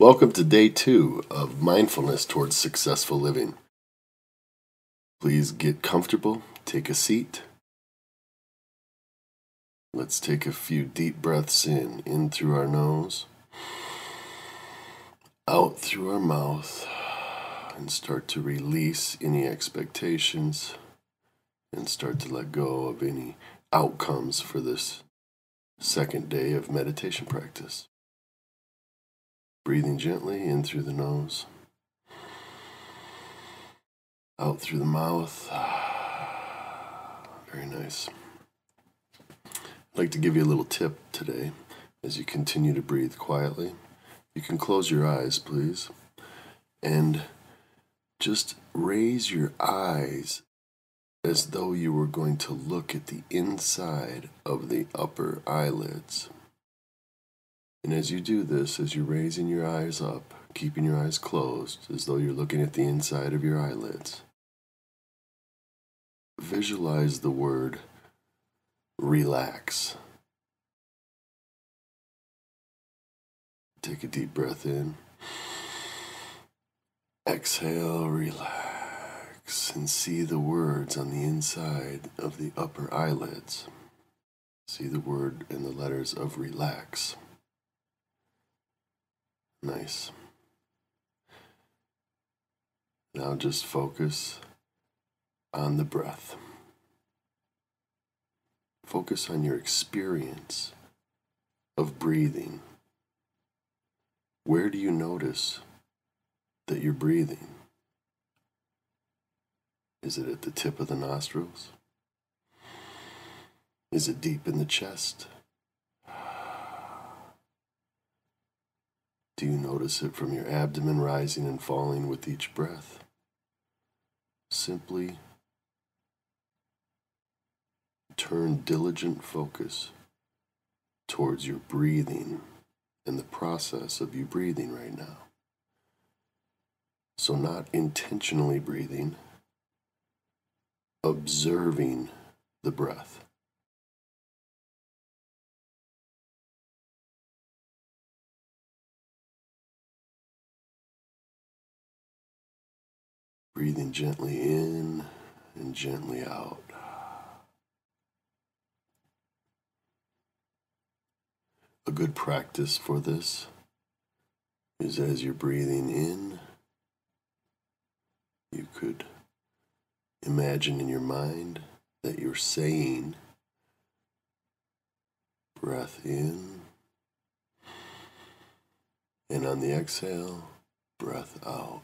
Welcome to day two of Mindfulness Towards Successful Living. Please get comfortable, take a seat. Let's take a few deep breaths in, in through our nose, out through our mouth, and start to release any expectations and start to let go of any outcomes for this second day of meditation practice. Breathing gently in through the nose, out through the mouth. Very nice. I'd like to give you a little tip today as you continue to breathe quietly. You can close your eyes, please, and just raise your eyes as though you were going to look at the inside of the upper eyelids. And as you do this, as you're raising your eyes up, keeping your eyes closed, as though you're looking at the inside of your eyelids, visualize the word relax. Take a deep breath in. Exhale, relax, and see the words on the inside of the upper eyelids. See the word and the letters of relax. Nice. Now just focus on the breath. Focus on your experience of breathing. Where do you notice that you're breathing? Is it at the tip of the nostrils? Is it deep in the chest? Do you notice it from your abdomen rising and falling with each breath? Simply turn diligent focus towards your breathing and the process of you breathing right now. So, not intentionally breathing, observing the breath. Breathing gently in and gently out. A good practice for this is as you're breathing in, you could imagine in your mind that you're saying, breath in, and on the exhale, breath out.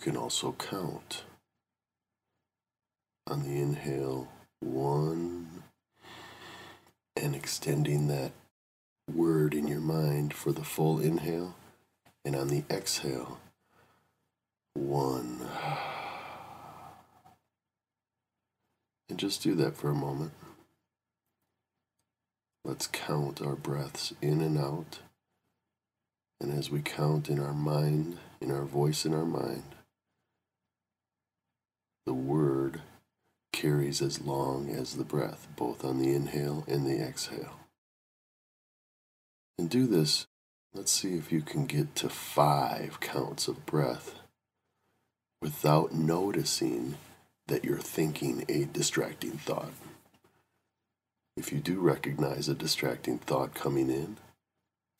Can also count. On the inhale one and extending that word in your mind for the full inhale. And on the exhale one. And just do that for a moment. Let's count our breaths in and out. And as we count in our mind in our voice in our mind the word carries as long as the breath, both on the inhale and the exhale. And do this, let's see if you can get to five counts of breath without noticing that you're thinking a distracting thought. If you do recognize a distracting thought coming in,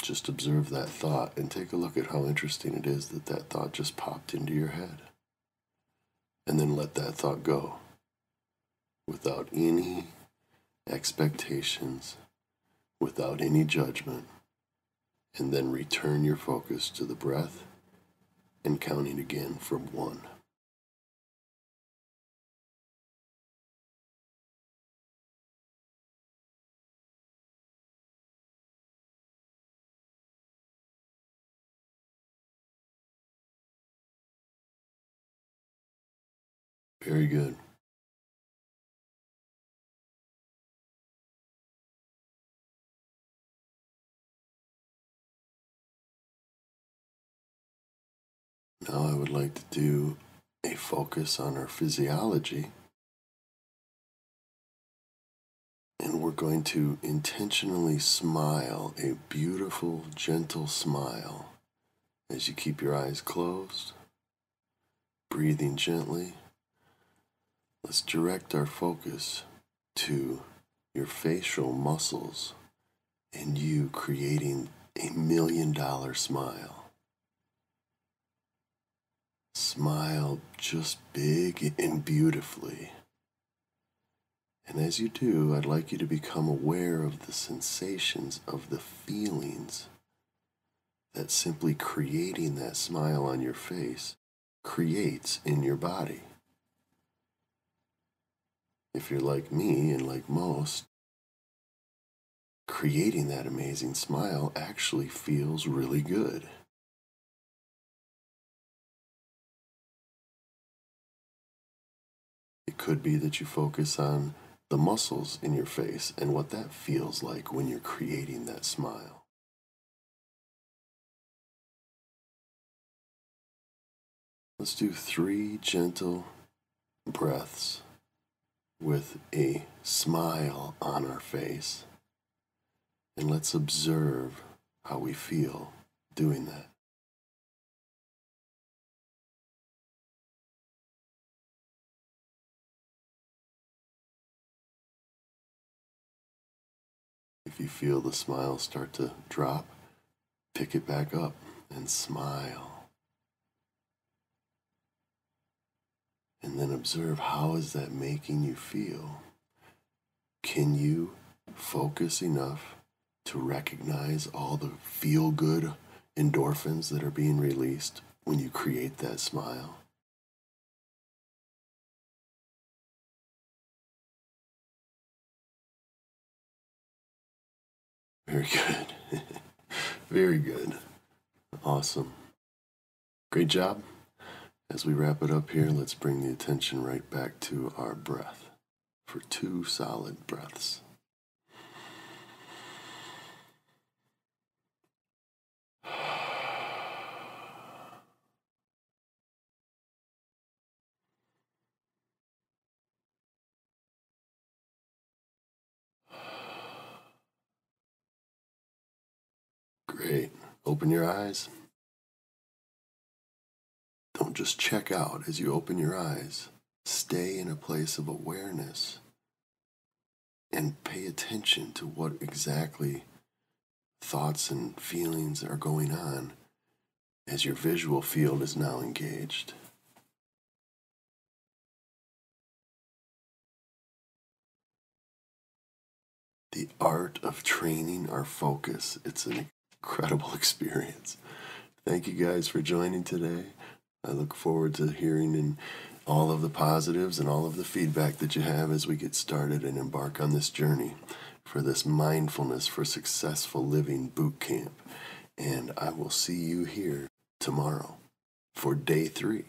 just observe that thought and take a look at how interesting it is that that thought just popped into your head and then let that thought go without any expectations, without any judgment, and then return your focus to the breath and counting again from one. Very good. Now I would like to do a focus on our physiology. And we're going to intentionally smile a beautiful, gentle smile as you keep your eyes closed, breathing gently. Let's direct our focus to your facial muscles and you creating a million dollar smile. Smile just big and beautifully. And as you do, I'd like you to become aware of the sensations, of the feelings that simply creating that smile on your face creates in your body. If you're like me and like most, creating that amazing smile actually feels really good. It could be that you focus on the muscles in your face and what that feels like when you're creating that smile. Let's do three gentle breaths with a smile on our face. And let's observe how we feel doing that. If you feel the smile start to drop, pick it back up and smile. Then observe how is that making you feel? Can you focus enough to recognize all the feel good endorphins that are being released when you create that smile? Very good. Very good. Awesome. Great job. As we wrap it up here, let's bring the attention right back to our breath for two solid breaths. Great. Open your eyes. Don't just check out as you open your eyes. Stay in a place of awareness and pay attention to what exactly thoughts and feelings are going on as your visual field is now engaged. The art of training our focus. It's an incredible experience. Thank you guys for joining today. I look forward to hearing in all of the positives and all of the feedback that you have as we get started and embark on this journey for this mindfulness for successful living boot camp. And I will see you here tomorrow for day three.